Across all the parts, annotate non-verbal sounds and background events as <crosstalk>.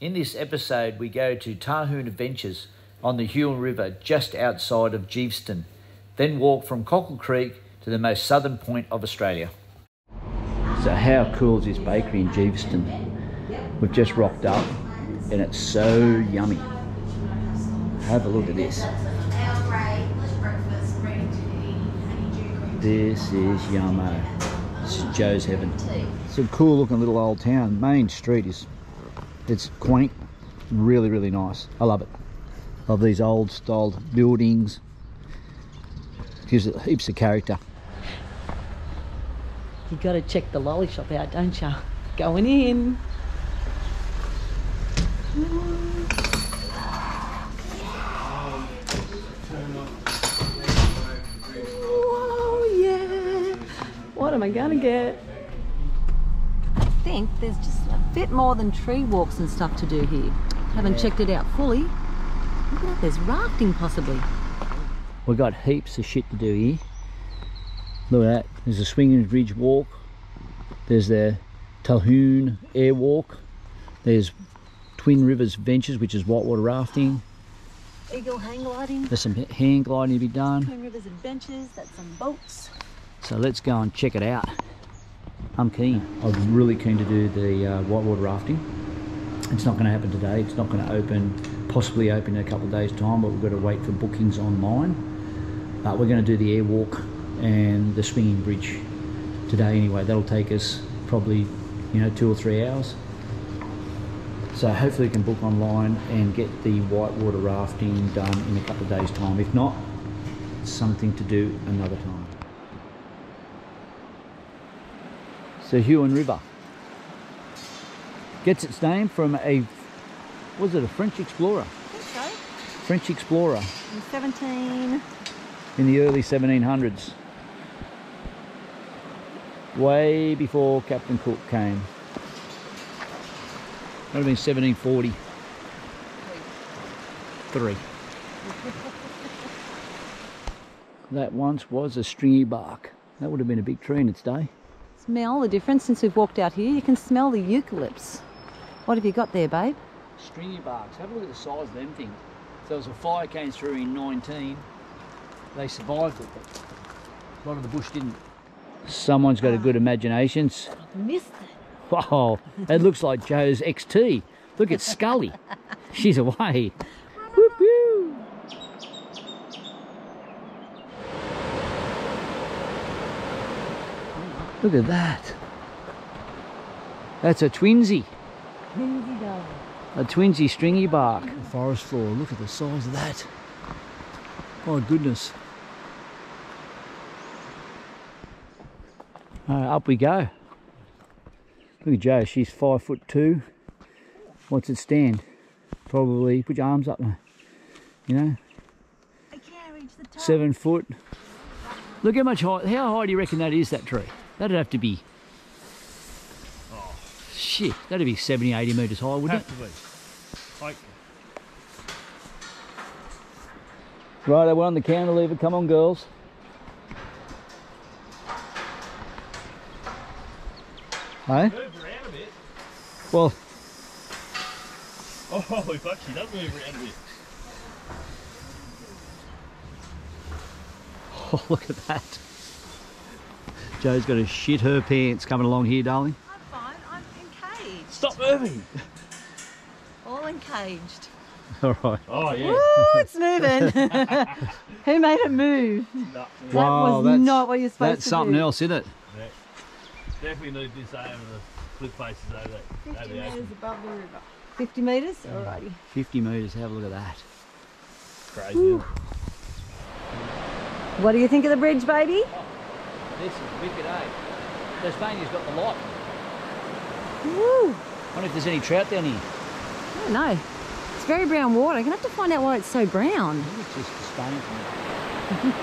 In this episode, we go to Tahune Adventures on the Huon River just outside of Geeveston, then walk from Cockle Creek to the most southern point of Australia. So how cool is this bakery in Geeveston? We've just rocked up and it's so yummy. Have a look at this. This is Yummo. This is Joe's Heaven. It's a cool looking little old town. Main street is, it's quaint, really, really nice. I love it. Love these old styled buildings. Gives it heaps of character. You got to check the lolly shop out, don't you? Going in. Whoa, yeah. What am I gonna get? I think there's just a bit more than tree walks and stuff to do here. Haven't checked it out fully. Look at that, there's rafting possibly. We've got heaps of shit to do here. Look at that. There's a swinging bridge walk. There's the Tahune air walk. There's Twin Rivers Ventures, which is whitewater rafting. Eagle hang gliding, There's some hang gliding to be done. Twin Rivers Adventures, that's some boats. So let's go and check it out. I'm keen. I'm really keen to do the uh, whitewater rafting. It's not going to happen today. It's not going to open, possibly open in a couple of days' time, but we've got to wait for bookings online. Uh, we're going to do the air walk and the swinging bridge today anyway. That'll take us probably, you know, two or three hours. So hopefully we can book online and get the whitewater rafting done in a couple of days' time. If not, something to do another time. So Huon River gets its name from a, was it a French explorer? I think so. French explorer In 17, in the early 1700s. Way before Captain Cook came. That would have been 1740. Three. <laughs> that once was a stringy bark. That would have been a big tree in its day. Smell the difference since we've walked out here. You can smell the eucalypts. What have you got there, babe? Stringy barks. Have a look at the size of them things. So there was a fire came through in 19. They survived it, but a lot of the bush didn't. Someone's got a good imagination. Missed it. Wow, it looks like Joe's XT. Look at Scully. She's away. Look at that. That's a twinsy. Lindsay darling. A twinsy stringy bark. forest floor, look at the size of that. My goodness. Uh, up we go. Look at Joe, she's five foot two. What's it stand? Probably, put your arms up now. You know, I can't reach the top. seven foot. Look how much high, how high do you reckon that is, that tree? That'd have to be, Oh, shit, that'd be 70, 80 metres high, wouldn't have to be. Like, it? Right, we're on the cantilever, come on girls. Hey? move around a bit. Well, Oh, holy fuck, she does move around a bit. <laughs> Oh, look at that. Joe's got to shit her pants coming along here, darling. I'm fine. I'm encaged. Stop moving. <laughs> All encaged. All right. Oh, yeah. Woo, it's moving. <laughs> Who made it move? No, That Wow, was that's- not what you're supposed to do. That's something else, isn't it? definitely need this over the cliff faces over there. 50 the metres ocean. above the river. 50 metres? Alrighty. 50 metres, have a look at that. Crazy. What do you think of the bridge, baby? Oh. This is wicked, eh? Tasmania's got the lot. Woo! wonder if there's any trout down here. I don't know. It's very brown water. I'm going to have to find out why it's so brown. I think it's just Tasmanian.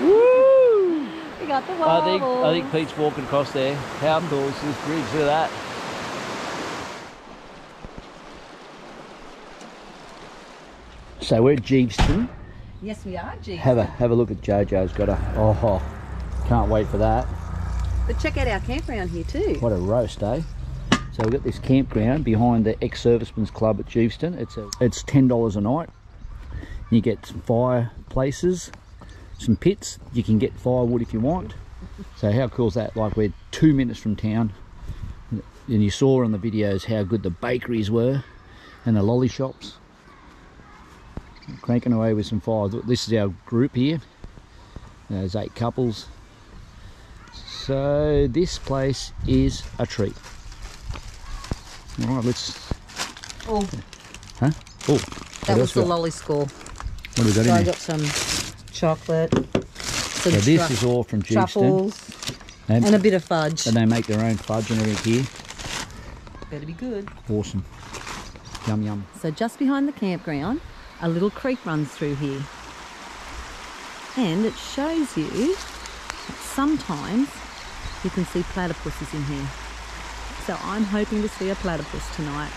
<laughs> Woo! We got the I think, I think Pete's walking across there. How cool is this bridge? Look at that. So we're at Geeveston. Yes, we are, G. Have a have a look at Jojo's got a oh can't wait for that. But check out our campground here too. What a roast, eh? So we've got this campground behind the ex-servicemen's club at Geeveston. It's a, it's ten dollars a night. You get some fireplaces, some pits. You can get firewood if you want. So how cool is that? Like we're two minutes from town. And you saw on the videos how good the bakeries were and the lolly shops. Cranking away with some fire. This is our group here. There's eight couples. So this place is a treat. All right, let's. Oh, Huh? Oh, that was the lolly score. What have we got So I got some chocolate, some So this is all from truffles, And, and a bit of fudge. and they make their own fudge and everything here. Better be good. Awesome. Yum yum. So just behind the campground, a little creek runs through here. And it shows you that sometimes you can see platypuses in here. So I'm hoping to see a platypus tonight.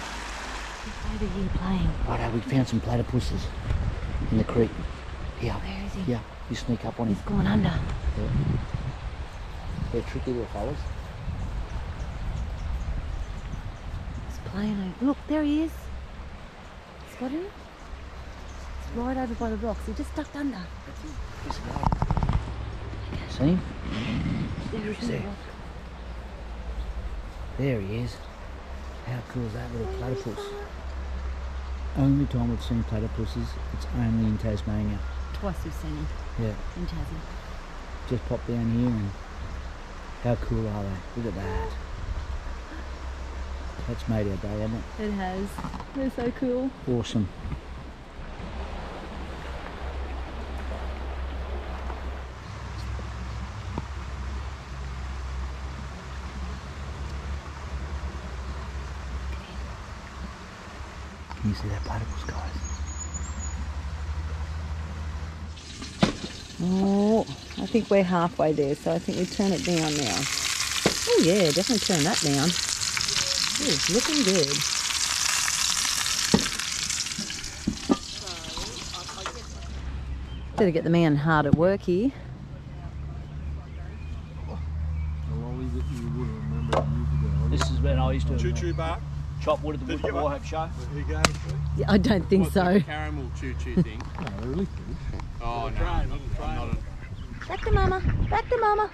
Over here playing. Righto, we found some platypuses in the creek. Yeah. Where is he? Yeah, you sneak up on him. He's gone under. They're tricky little fellas. He's playing over. Look, there he is. Spotted him? He's right over by the rocks. He just ducked under. See him? There he is. there. There he is. How cool is that little platypus? Only time we've seen platypuses, it's only in Tasmania. Twice we've seen him Yeah, in Tasmania. just pop down here and how cool are they? Look at that. That's made our day, hasn't It It has. They're so cool. Awesome. Can you see that platypus, guys? Oh, I think we're halfway there, so I think we turn it down now. Oh yeah, definitely turn that down. Ooh, looking good. Better get the man hard at work here. This is when I used to Choo choo bar. Chop wood at the Did you get one? Warhope show. Here you. Yeah, I don't think What's so. The caramel choo choo thing. <laughs> Oh no, I'm not, I'm not a, Back to mama. Back to mama.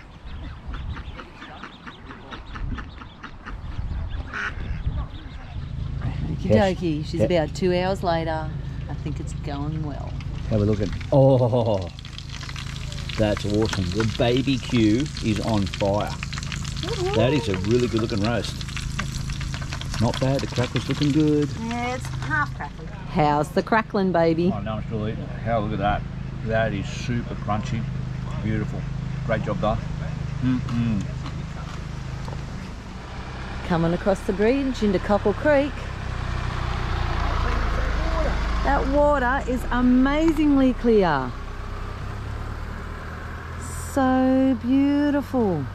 Okie dokie. She's Yeah. about two hours later. I think it's going well. Have a look at. Oh, that's awesome. The baby Q is on fire. That is a really good looking roast. Not bad. The cracker's looking good. Yeah, it's half crackling. How's the crackling, baby? Oh, no, I'm still eating it. How look at that. That is super crunchy. Beautiful. Great job done. Mm-mm. Coming across the bridge into Cockle Creek. That water is amazingly clear. So beautiful.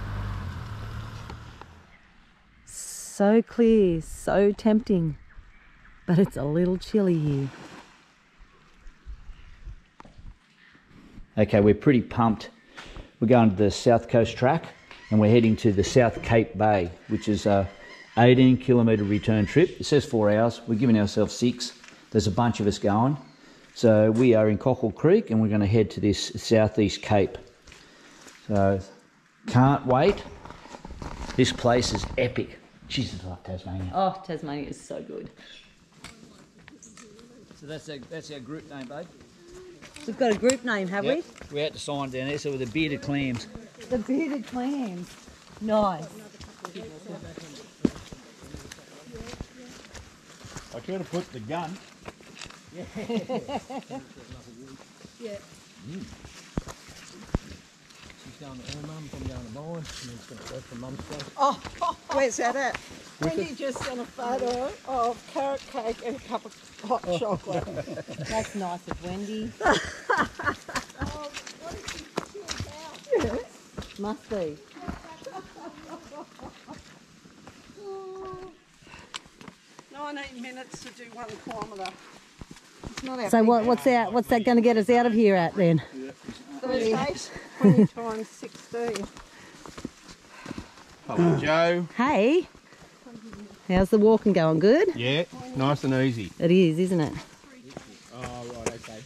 So clear, so tempting. But it's a little chilly here. Okay, we're pretty pumped. We're going to the South Coast track and we're heading to the South Cape Bay, which is a 18 kilometre return trip. It says four hours. We're giving ourselves six. There's a bunch of us going. So we are in Cockle Creek and we're going to head to this Southeast Cape. So can't wait. This place is epic. Jesus, I love Tasmania. Oh, Tasmania is so good. So that's our, that's our group name, babe. We've got a group name, have Yep. We had to sign down there, so with the bearded clams. The Bearded Clams. Nice. I could have put the gun. Where's that at? Wendy just sent a photo of carrot cake and a cup of hot oh. chocolate. That's nice of Wendy. <laughs> Oh, yes, Must be. Nineteen minutes to do one kilometre. It's not our So what, what's that? What's that going to get us out of here at then? Thursdays, <laughs> twenty times sixteen. Hello, ah. Joe. Hey, How's the walking going? Good? Yeah, nice and easy. It is, isn't it? Oh, right, okay.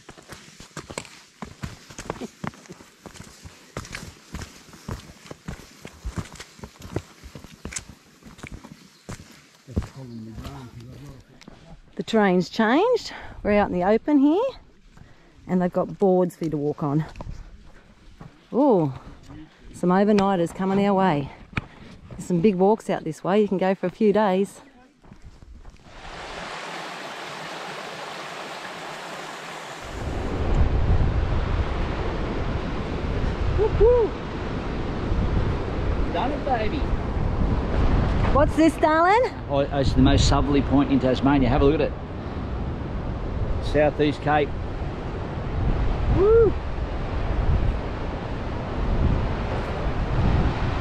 The terrain's changed. We're out in the open here and they've got boards for you to walk on. Oh, some overnighters coming our way. There's some big walks out this way. You can go for a few days. Woo-hoo. Done it, baby. What's this, darling? Oh, it's the most southerly point in Tasmania. Have a look at it. Southeast Cape. Woo!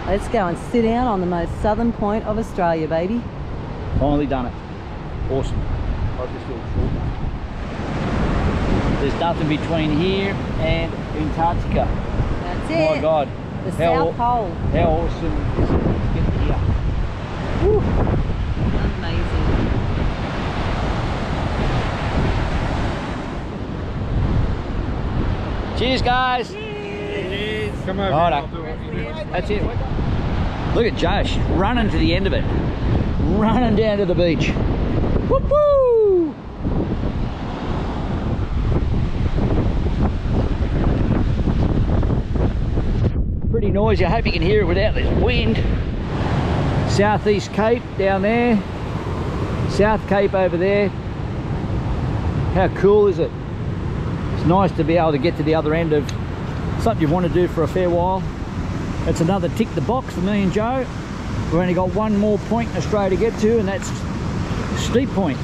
Let's go and sit down on the most southern point of Australia, baby. Finally done it. Awesome. Like this little short one. There's nothing between here and Antarctica. That's Oh my. God. The How South Pole. How awesome is it to get here? Amazing. Cheers, guys. Come over. Righto. I'll do what you do. That's it. Look at Josh running to the end of it. Running down to the beach. Whoop woo! Pretty noisy. I hope you can hear it without this wind. Southeast Cape down there. South Cape over there. How cool is it? It's nice to be able to get to the other end of something you want to do for a fair while. It's another tick the box for me and Joe. We've only got one more point in Australia to get to and that's Steep Point.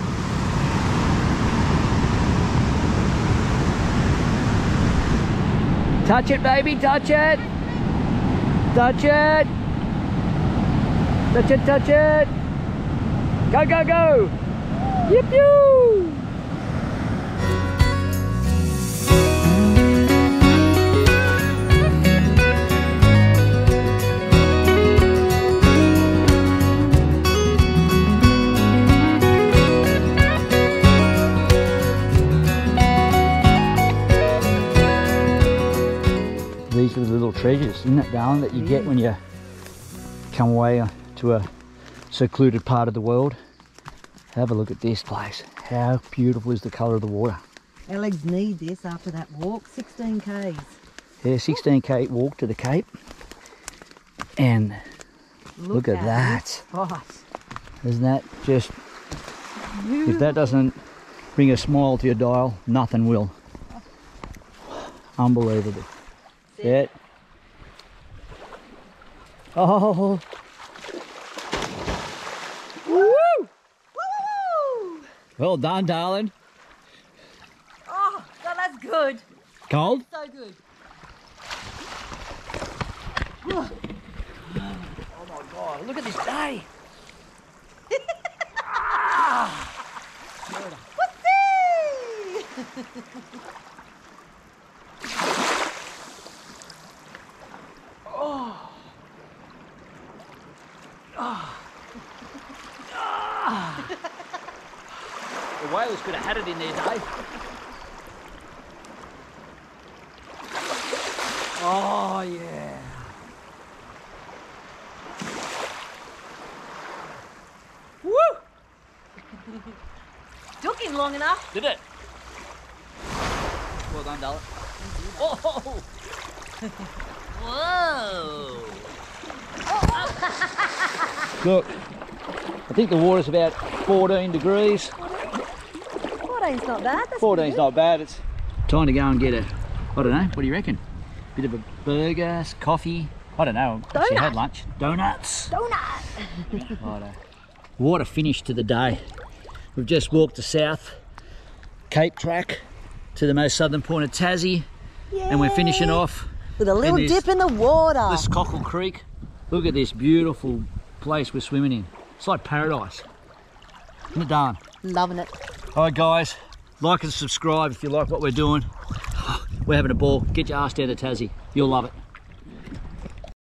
Touch it baby, touch it! Touch it! Touch it, touch it! Go, go, go! Yip, yoo! These are the little treasures, isn't it, darling, that you get when you come away uh, to a secluded part of the world. Have a look at this place. How beautiful is the colour of the water. Our legs need this after that walk. 16 k's. Yeah, 16k walk to the Cape. And look, at, that. Spot. Isn't that just, if that doesn't bring a smile to your dial, nothing will. Unbelievable. Yeah. Oh, Woo! well done, darling. Oh, God, that's good. Cold? So good. Oh my God, look at this day. <laughs> Ah! Whoopsie! <laughs> The could have had it in there, Dave. Eh? Oh, yeah. Woo! <laughs> Took him long enough. Did it? Well done, darling. Oh! Whoa! <laughs> Look, I think the water's about 14 degrees. 14's not bad. That's 14's not bad. It's time to go and get a, I don't know, what do you reckon? Bit of a burger, coffee. I don't know. Actually had Donut. lunch. Donuts. Donut. <laughs> Righto. What a finish to the day. We've just walked the south Cape track to the most southern point of Tassie and we're finishing off With a little in this- dip in the water. this Cockle Creek. Look at this beautiful place we're swimming in. It's like paradise. Isn't it darn? Loving it. Alright guys, like and subscribe if you like what we're doing. We're having a ball. Get your ass down to Tassie. You'll love it.